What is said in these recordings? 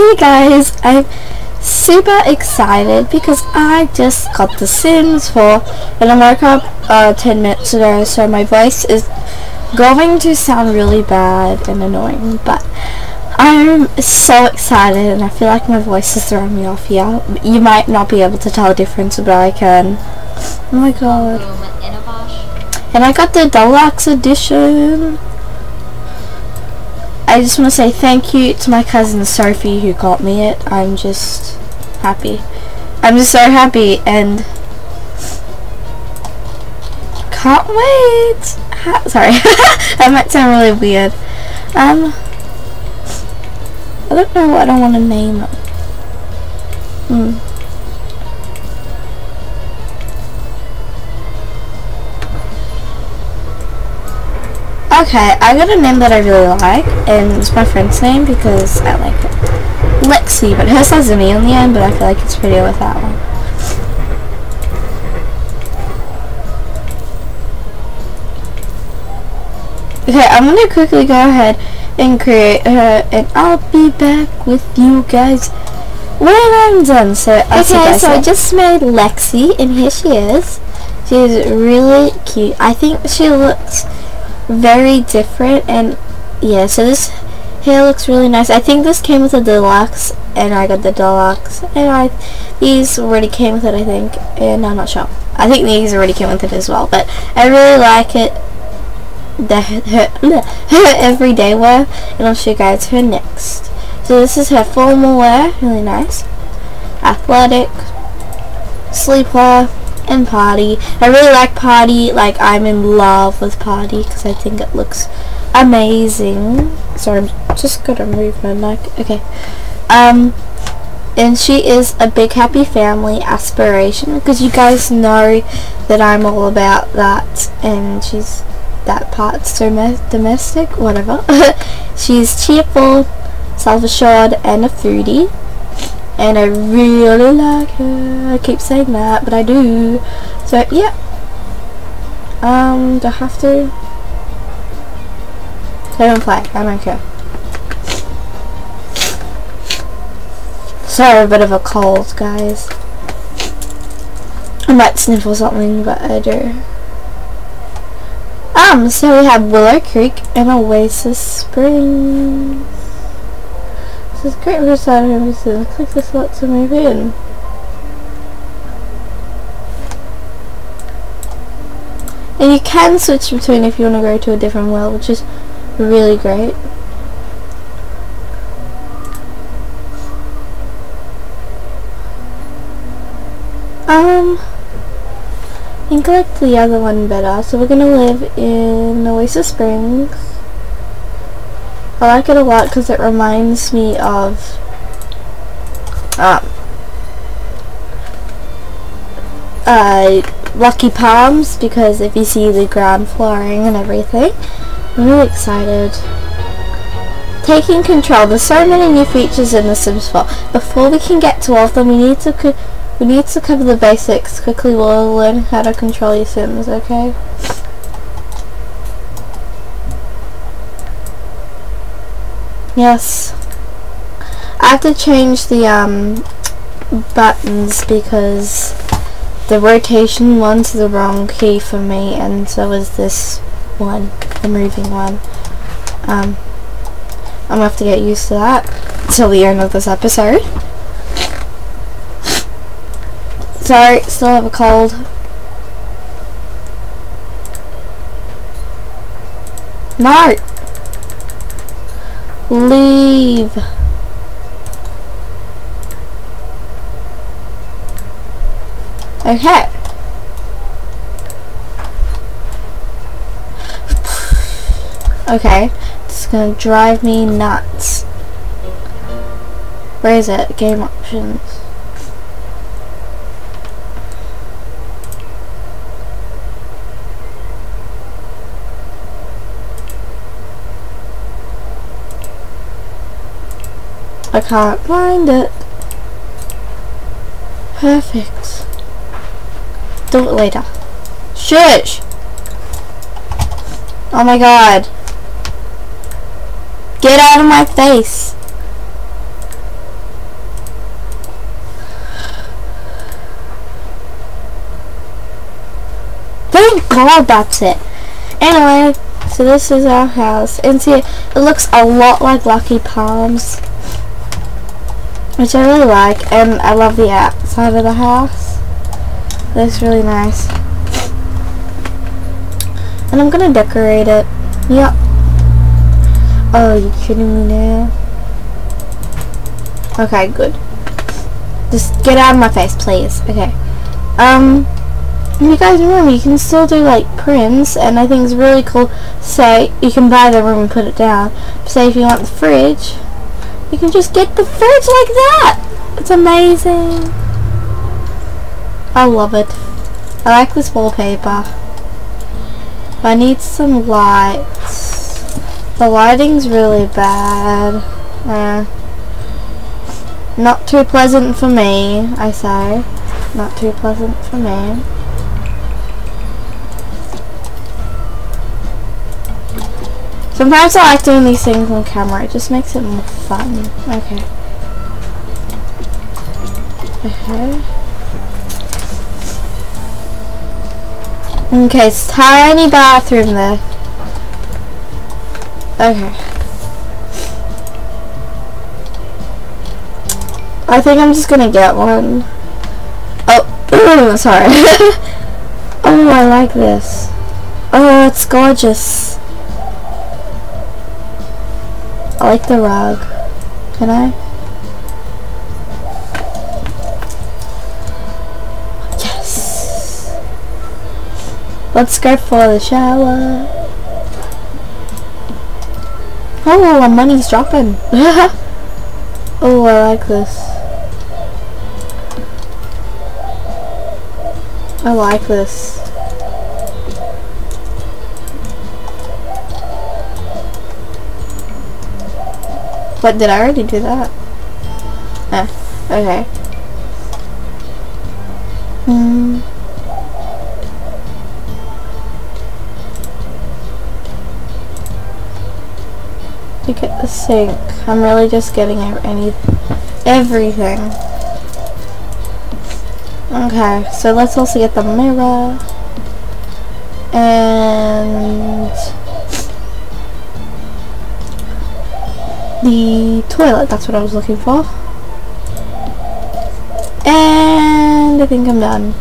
Hey guys, I'm super excited because I just got The Sims 4 and I woke up uh, 10 minutes ago so my voice is going to sound really bad and annoying but I'm so excited and I feel like my voice is throwing me off here. You might not be able to tell the difference but I can. Oh my god. And I got the deluxe edition. I just want to say thank you to my cousin Sophie who got me it. I'm just happy. I'm just so happy and can't wait. Ha sorry, that might sound really weird. Um, I don't know what I want to name it. Hmm. Okay, I got a name that I really like, and it's my friend's name because I like it. Lexi, but hers has a me on the end, but I feel like it's prettier with that one. Okay, I'm gonna quickly go ahead and create her, and I'll be back with you guys when I'm done. So, I'll okay, so I just made Lexi, and here she is. She's really cute. I think she looks very different and yeah so this hair looks really nice. I think this came with a deluxe and I got the deluxe and I these already came with it I think and I'm not sure. I think these already came with it as well but I really like it the her, her everyday wear and I'll show you guys her next. So this is her formal wear really nice. Athletic sleepwear and Party. I really like Party. Like, I'm in love with Party because I think it looks amazing. Sorry, I'm just gonna move my mic. Okay. Um, and she is a big happy family aspiration because you guys know that I'm all about that and she's that part's domestic whatever she's cheerful self-assured and a foodie and I really like her. I keep saying that, but I do. So yeah. Um, do I have to? Don't play. I don't care. Sorry, a bit of a cold, guys. I might sniffle something, but I do. Um, so we have Willow Creek and Oasis Springs. This is great for starting everything. Click the slot to move in. And you can switch between if you want to go to a different world, which is really great. Um, I like the other one better. So we're gonna live in Oasis Springs. I like it a lot because it reminds me of um, uh, Lucky Palms because if you see the ground flooring and everything, I'm really excited. Taking control. There's so many new features in the Sims 4. Before we can get to all of them, we need to we need to cover the basics. Quickly, we'll learn how to control your Sims. Okay. Yes. I have to change the um, buttons because the rotation one's the wrong key for me and so is this one, the moving one. Um, I'm gonna have to get used to that till the end of this episode. Sorry, still have a cold. No! Leave. Okay. Okay. It's gonna drive me nuts. Where is it? Game options. I can't find it. Perfect. Do it later. Shush! Oh my god. Get out of my face. Thank god that's it. Anyway, so this is our house. And see, it looks a lot like Lucky Palms. Which I really like. And I love the outside of the house. Looks really nice. And I'm gonna decorate it. Yep. Oh, you kidding me now? Okay, good. Just get out of my face, please. Okay. Um, you guys remember, you can still do, like, prints, and I think it's really cool. Say, you can buy the room and put it down. Say, if you want the fridge, you can just get the fridge like that. It's amazing. I love it. I like this wallpaper. I need some lights. The lighting's really bad. Uh, not too pleasant for me, I say. Not too pleasant for me. Sometimes I like doing these things on camera. It just makes it more fun. Okay. Okay. Okay, it's tiny bathroom there. Okay. I think I'm just gonna get one. Oh, sorry. oh, I like this. Oh, it's gorgeous. I like the rug. Can I? Yes! Let's go for the shower. Oh, my money's dropping. oh, I like this. I like this. What, did I already do that? Eh, okay. Hmm. Look at the sink. I'm really just getting any everything. Okay, so let's also get the mirror. And the toilet, that's what I was looking for. And I think I'm done.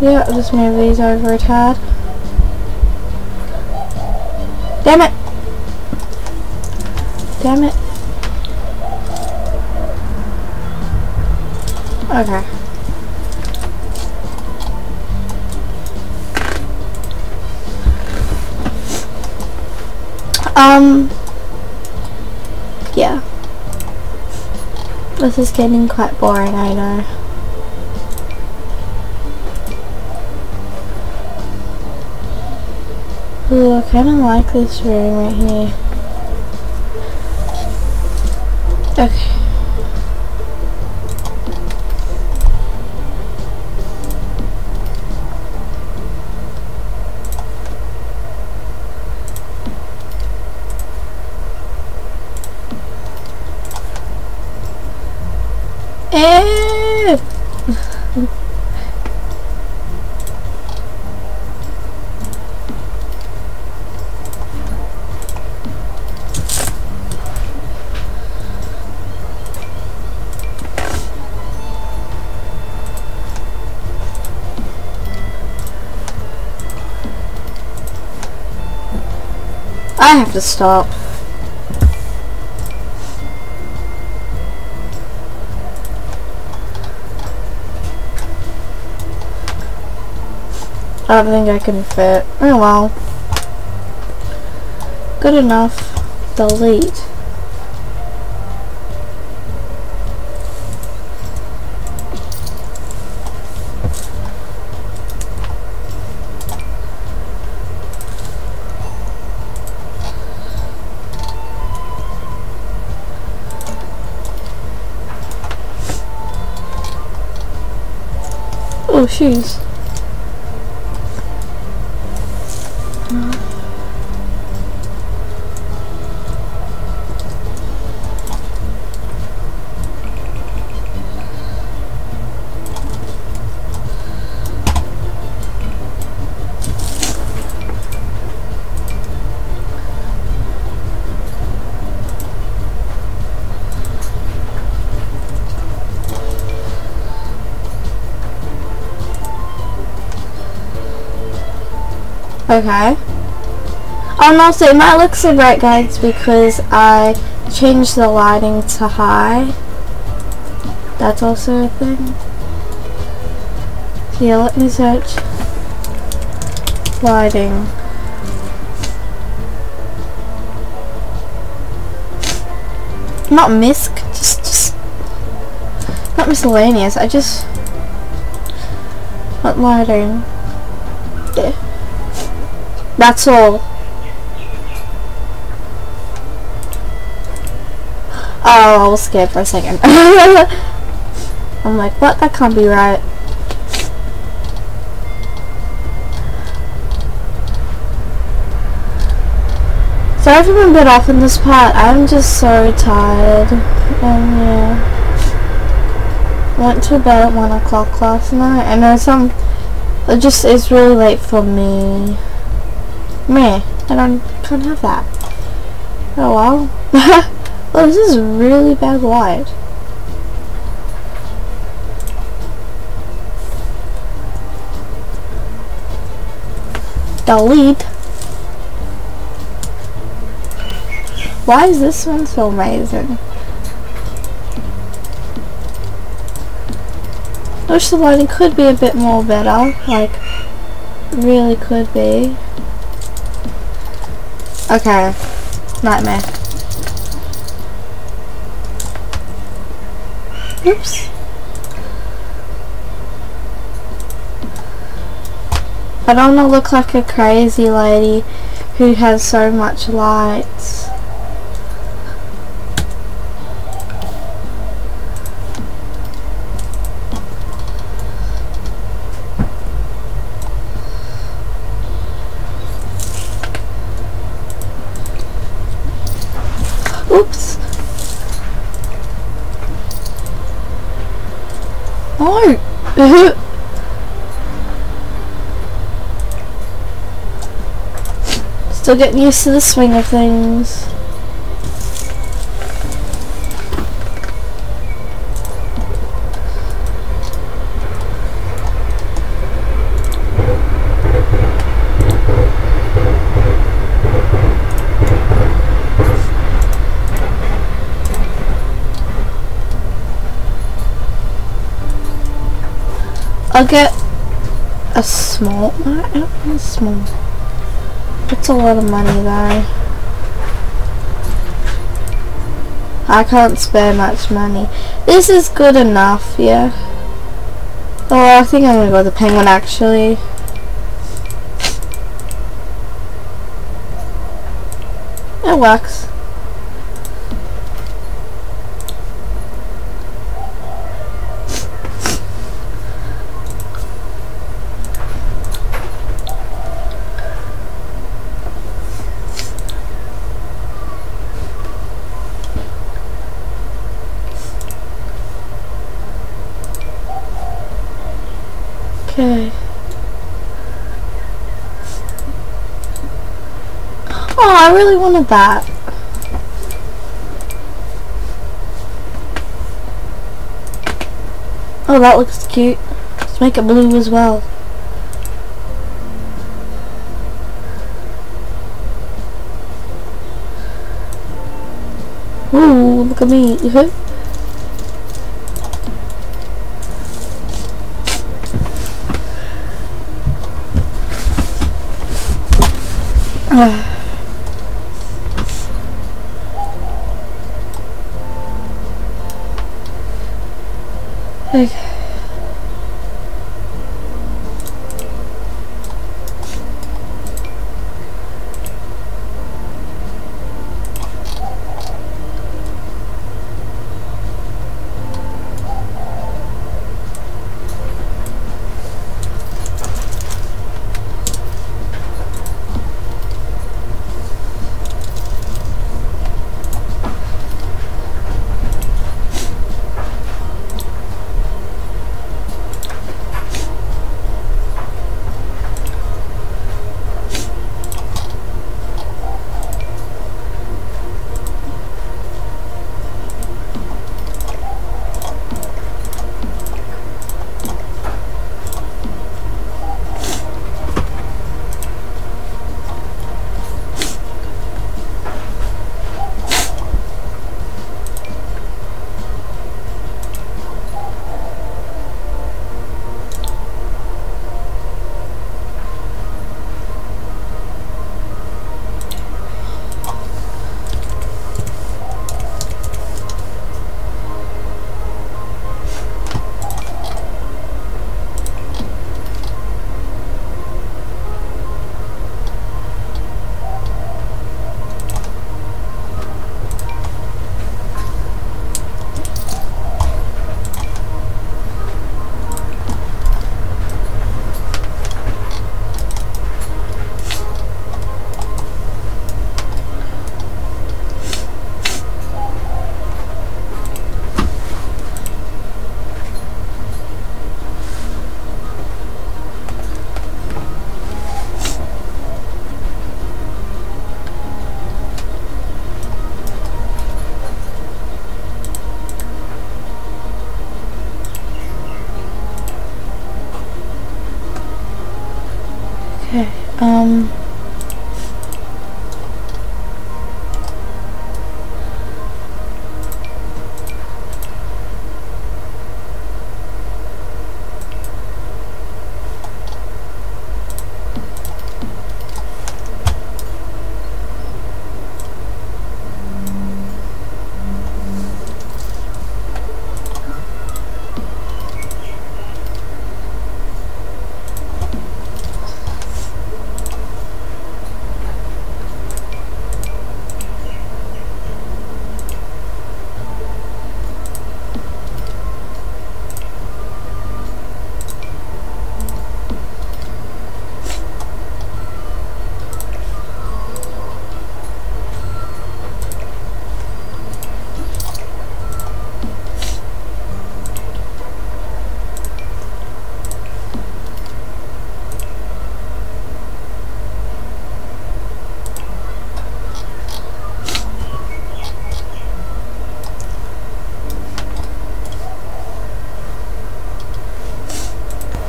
Yeah, I'll just move these over a tad. Damn it! Damn it. Okay. Um, This is getting quite boring, I know. Ooh, I kind of like this room right here. Okay. To stop. I don't think I can fit. Oh well. Good enough. Delete. Shoes. Okay. Oh no, so it might look so bright guys because I changed the lighting to high. That's also a thing. Yeah, let me search lighting. Not misc, just just not miscellaneous. I just what lighting? That's all. Oh, I was scared for a second. I'm like, what? That can't be right. Sorry if I'm a bit off in this part. I'm just so tired. And yeah. Went to bed at 1 o'clock last night. And there's some... It just is really late for me. Me. I don't can't have that. Oh well. well this is really bad light. Delete. Why is this one so amazing? I Wish the lighting could be a bit more better, like, really could be. Okay, nightmare. Oops. I don't want to look like a crazy lady who has so much lights. Oops. No. Still getting used to the swing of things. I'll get a small, uh, not small. It's a lot of money though. I can't spare much money. This is good enough, yeah. Oh, I think I'm gonna go with the penguin actually. It works. Okay. Oh, I that. Oh, that looks cute. Let's make it blue as well. Ooh, look at me. okay.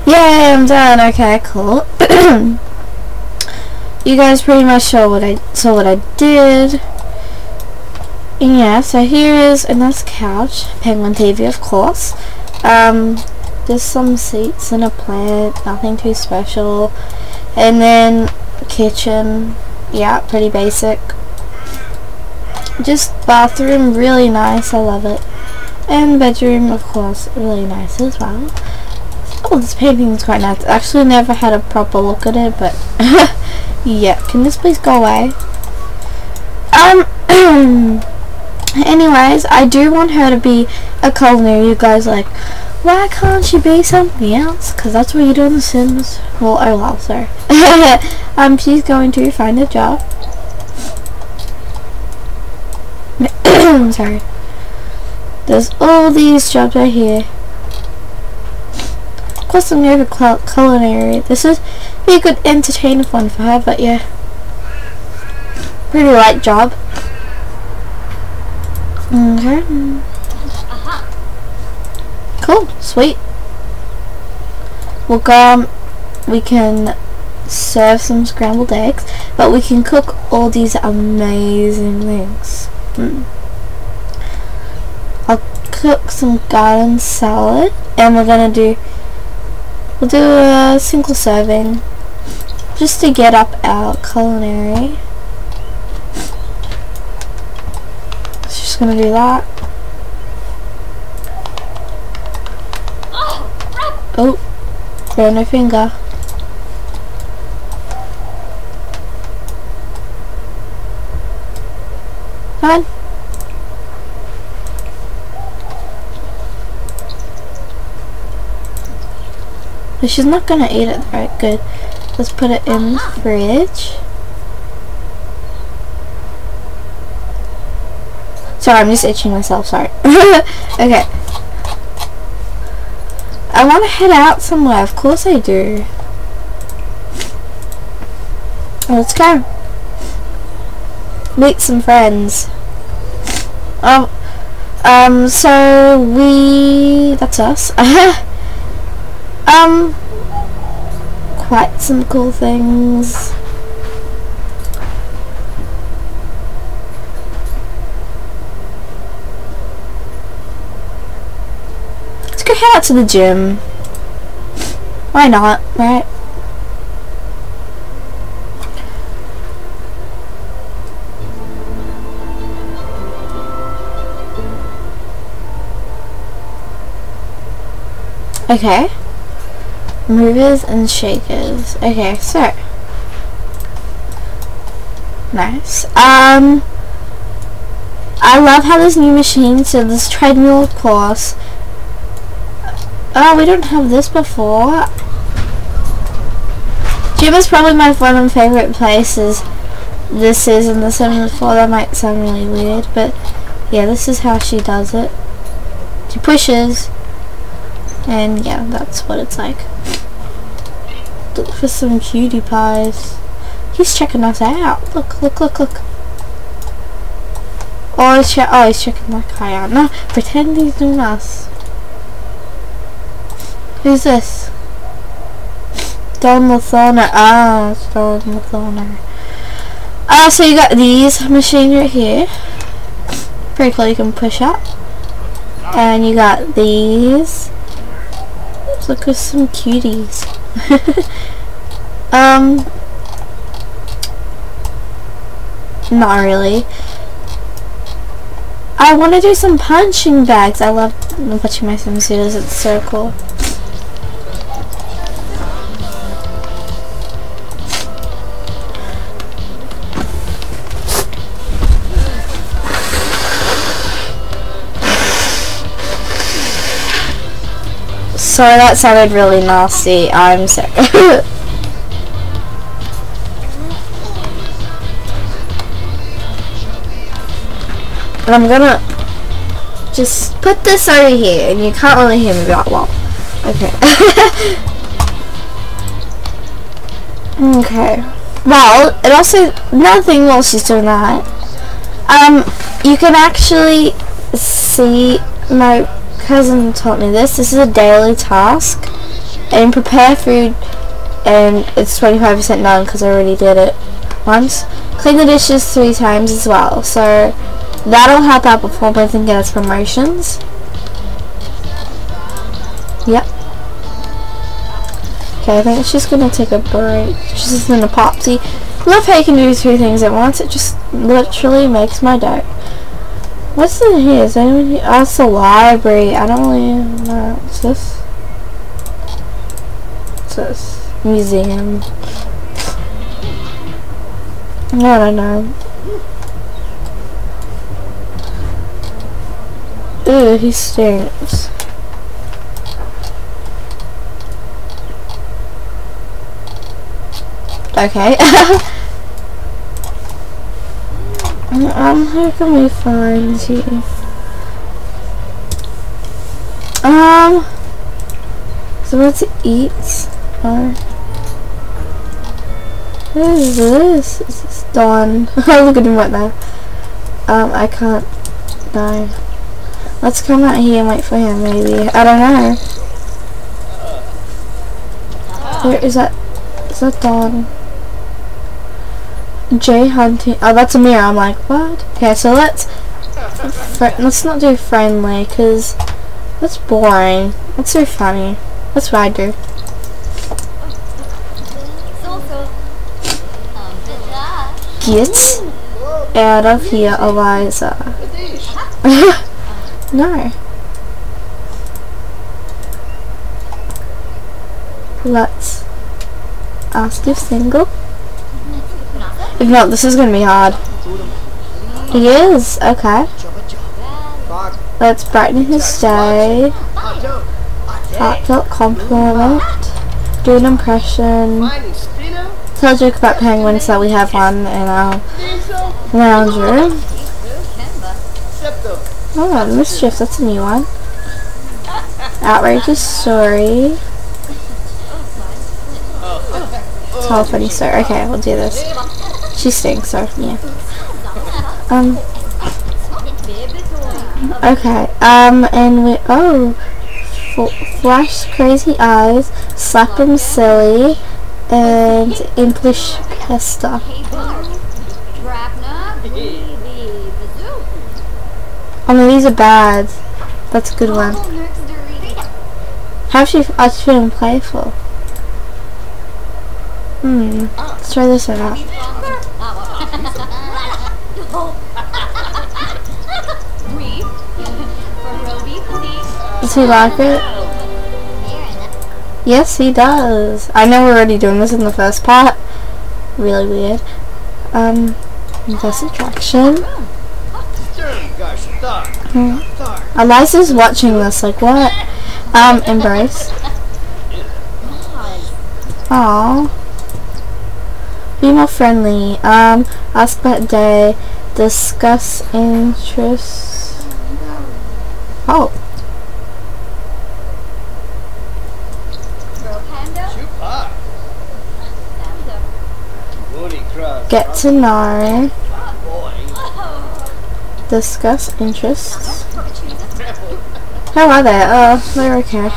Yay, I'm done. Okay, cool. you guys pretty much saw what I saw what I did. And yeah, so here is a nice couch, Penguin TV of course. Um, just some seats and a plant, nothing too special. And then kitchen, yeah, pretty basic. Just bathroom, really nice, I love it. And bedroom, of course, really nice as well. Oh, this painting is quite nice. Actually never had a proper look at it, but yeah. Can this please go away? Um, anyways, I do want her to be a culinary. You guys like, why can't she be something else? Because that's what you do in The Sims. Well, oh well, sorry. um, she's going to find a job. sorry. There's all these jobs right here plus near culinary. This is be a good entertaining one for her, but yeah. Pretty light job. Okay. Cool, sweet. We'll go, um, we can serve some scrambled eggs, but we can cook all these amazing things. Mm. I'll cook some garden salad, and we're gonna do We'll do a single serving just to get up our culinary. Just gonna do that. Oh, oh burn my finger. Come on. But she's not gonna eat it. Alright, good. Let's put it in the fridge. Sorry, I'm just itching myself, sorry. okay. I want to head out somewhere. Of course I do. Let's go. Meet some friends. Oh, um, so we, that's us. Um, quite some cool things. Let's go head out to the gym. Why not, right? Okay. Movers and shakers. Okay, so. Nice. Um, I love how this new machine, so this treadmill of course. Oh, we don't have this before. Gym is probably my one my favorite places. This is in the 74. That might sound really weird, but yeah, this is how she does it. She pushes, and yeah, that's what it's like look for some cutie pies. He's checking us out. Look, look, look, look. Oh, he's, che oh, he's checking that guy out. No, pretend he's doing us. Who's this? Don Lothario. Ah, it's Don Lothario. Ah, so you got these machines right here. Pretty cool, you can push up. And you got these. Look at some cuties. um, not really. I want to do some punching bags. I love punching my swimsuits. It's so cool. Sorry, that sounded really nasty. I'm sorry. I'm gonna just put this over here, and you can't really hear me that well. Okay. okay. Well, it also, another thing while she's doing that, um, you can actually see my cousin taught me this. This is a daily task. and prepare food and it's 25% done because I already did it once. Clean the dishes three times as well. So that'll help out performance and get us promotions. Yep. Okay, I think she's gonna take a break. She's just in a popsy. Love how you can do two things at once. It just literally makes my day. What's in here? Is anyone here? Oh, it's the library. I don't really know. What's this? What's this? Museum. I don't know. Ooh, he stinks. Okay. um, how can we find you? Um, so what to eat? Or what is this? Is this dawn? Look at him right now. Um, I can't die. Let's come out here and wait for him, maybe. I don't know. Where is that? Is that Dawn? J hunting. Oh, that's a mirror. I'm like, what? Okay, so let's let's not do friendly because that's boring. That's so funny. That's what I do. Get out of here, Eliza. no. Let's ask if single. If not, this is going to be hard. He is? Okay. Let's brighten his day. Heartfelt compliment. Do an impression. Tell a joke about penguins that we have one in our lounge room. Oh, Mischief, that's a new one. Outrageous story. Tall funny story. Okay, we'll do this. She stinks, so yeah. Um. Okay. Um, and we oh, flash crazy eyes, slap him silly, and impish pesta. Oh no, these are bad. That's a good one. How she? I feeling playful. Hmm. Let's try this one out. Does he like it? Yes, he does. I know we're already doing this in the first part. Really weird. Um, best attraction. Hmm. Eliza's watching this, like what? Um, embrace. Aww. Be more friendly. Um, ask about day. Discuss interests. Oh. Get to know. Discuss interests. How are they? Oh, they're okay.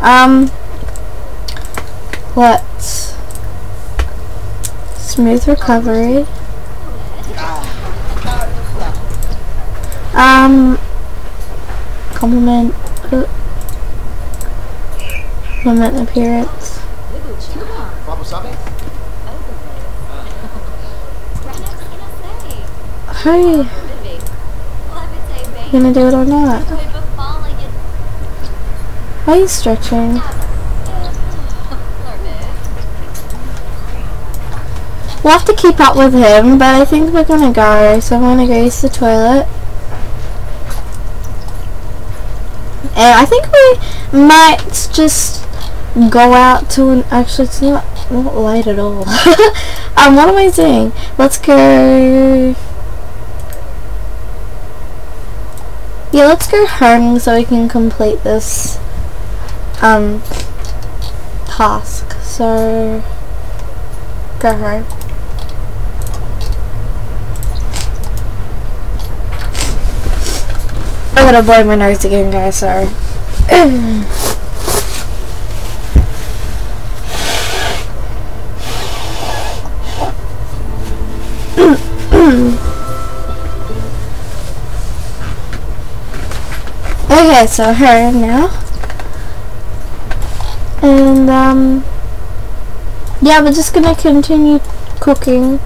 Um, let's smooth recovery. Um, compliment, compliment appearance. Hey, you gonna do it or not? Why are you stretching? We'll have to keep up with him, but I think we're gonna go, so I'm gonna go use the toilet. And I think we might just go out to an, actually it's not, not light at all. um, what am I doing? Let's go, yeah, let's go home so we can complete this, um, task. So, go home. I'm gonna blow my nose again, guys, sorry. okay, so her now. And, um, yeah, we're just gonna continue cooking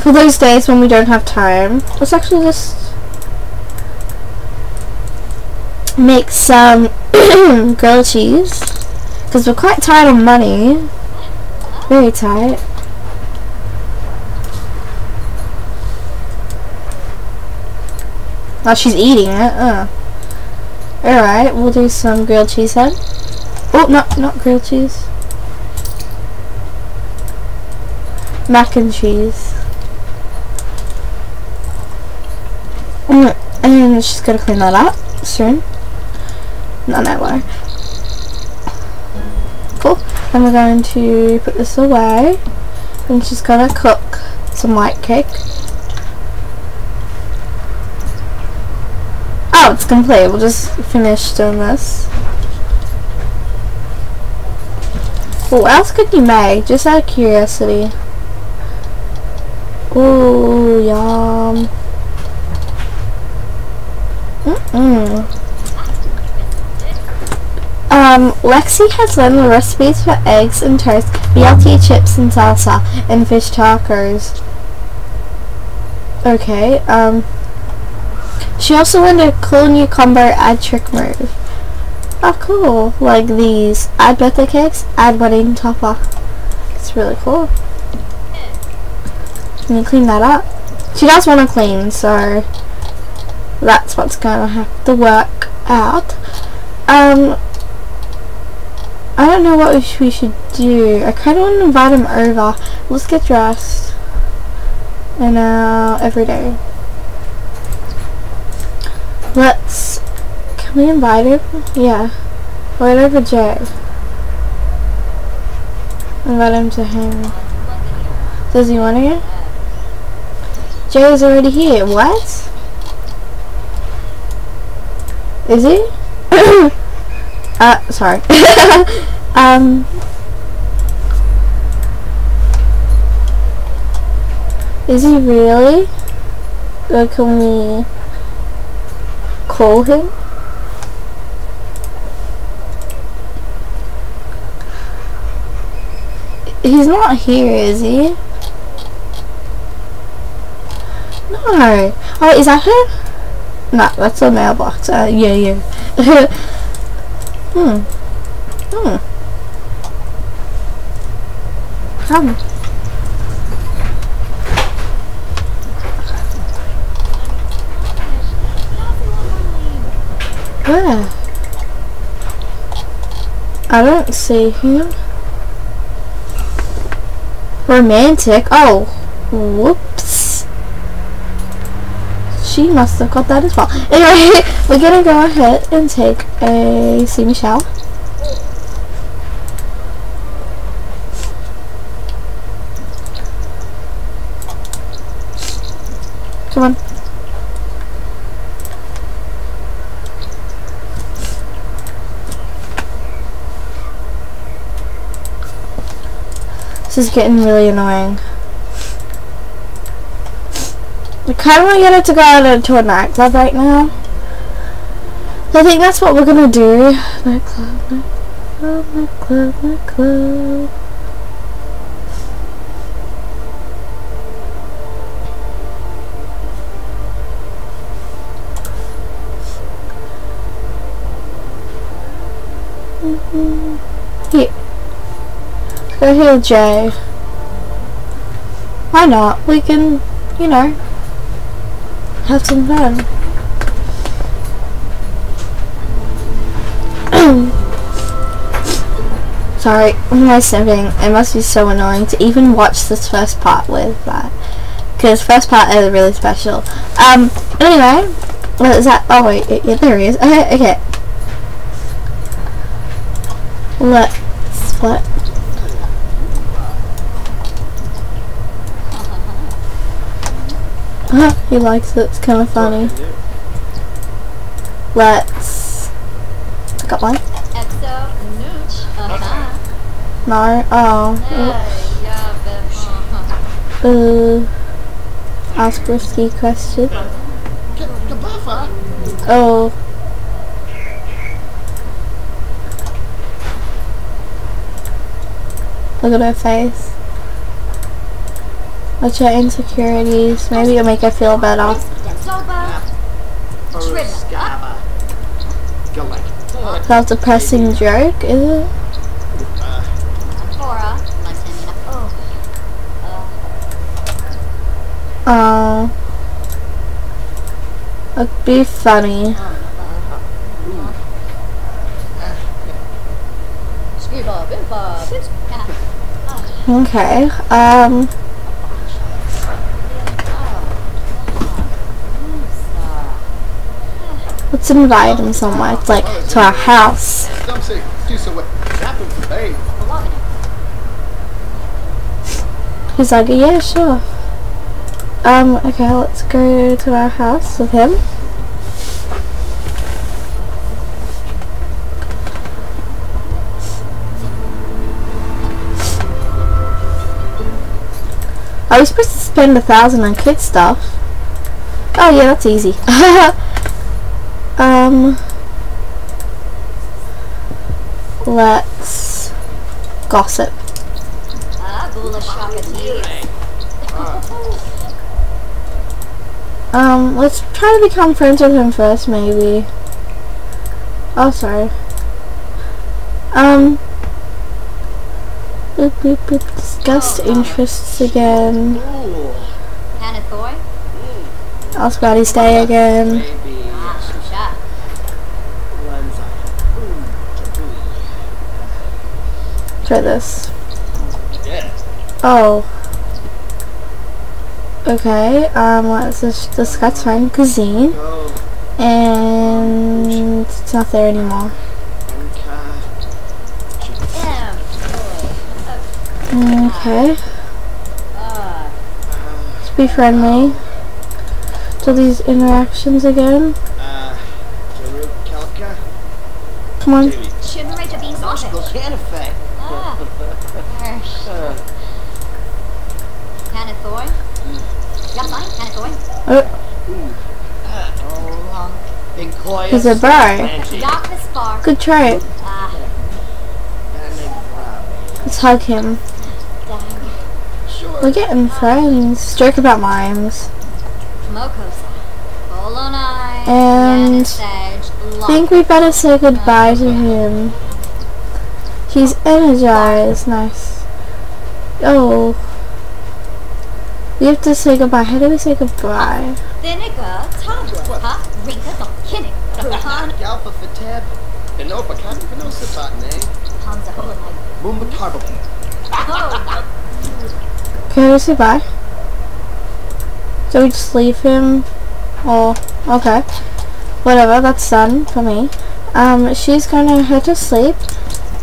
for those days when we don't have time. Let's actually just make some grilled cheese because we're quite tight on money. Very tight. Oh, she's eating it. Uh. Alright, we'll do some grilled cheese then. Oh, not, not grilled cheese. Mac and cheese. Mm, and she's gonna clean that up soon. Not that way. Cool. And we're going to put this away. And she's gonna cook some white cake. Oh, it's complete. We'll just finish doing this. What else could you make? Just out of curiosity. Ooh, yum. Mm -mm. Um, Lexi has learned the recipes for eggs and toast, BLT chips and salsa, and fish tacos. Okay, um... She also learned a cool new combo add trick move. Oh cool, like these. Add birthday cakes, add wedding topper. It's really cool. Can you clean that up? She does want to clean, so that's what's gonna have to work out. Um, I don't know what we should do. I kind of want to invite him over. Let's get dressed. And uh, every day. Let's... Can we invite him? Yeah. Wait over Jay. Invite him to hang. Does he want to Jay is already here. What? Is he? Uh, sorry. um... Is he really? Or can we call him? He's not here, is he? No. Oh, is that her? No, that's a mailbox. Uh, yeah, yeah. hmm. Hmm. Come. Where? I don't see him. Romantic? Oh. Whoops. She must have got that as well. Anyway, we're gonna go ahead and take a see me shower. Come on. This is getting really annoying. I kind of want to get it to go out into a nightclub right now. I think that's what we're gonna do. Nightclub, nightclub, nightclub, nightclub. Mm -hmm. Here. Go heal Jay. Why not? We can, you know, have some fun. Sorry, my sniffing. It must be so annoying to even watch this first part with that. Because first part is really special. Um, anyway, what is that? Oh wait, yeah, there he is. Okay, okay. Let's, what? he likes it, it's kind of funny. Let's... I got one. No, oh. Oops. Uh, ask risky question. Oh. Look at her face. What's your insecurities? Maybe it'll make her feel better. Self-depressing joke, is it? Oh. It'd be funny. Okay, um... Let's invite him somewhere, it's like to our house. He's like, yeah, sure. Um, okay, let's go to our house with him. Are we supposed to spend a thousand on kid stuff? Oh yeah, that's easy. um, let's gossip. Um, let's try to become friends with him first, maybe. Oh, sorry. Um, boop, boop, boop, discuss interests again. Ask his day again. Try this. Oh. Okay, um, let's just discuss fine cuisine. And it's not there anymore. Okay. Let's be friendly. Do these interactions again. Come on. Oh. He's a bar. Good try it. Let's hug him. We're getting friends. Joke about mimes. And I think we better say goodbye to him. He's energized. Nice. Oh. We have to say goodbye. How do we say goodbye? Can we say bye? So we just leave him? Oh, okay. Whatever, that's done for me. Um, she's gonna head to sleep.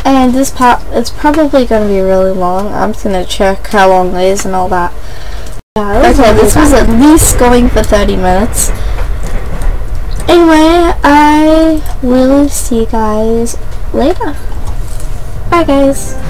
And this part, it's probably gonna be really long. I'm just gonna check how long it is and all that. Yeah, okay, this was at least going for 30 minutes. Anyway, I will see you guys later. Bye guys.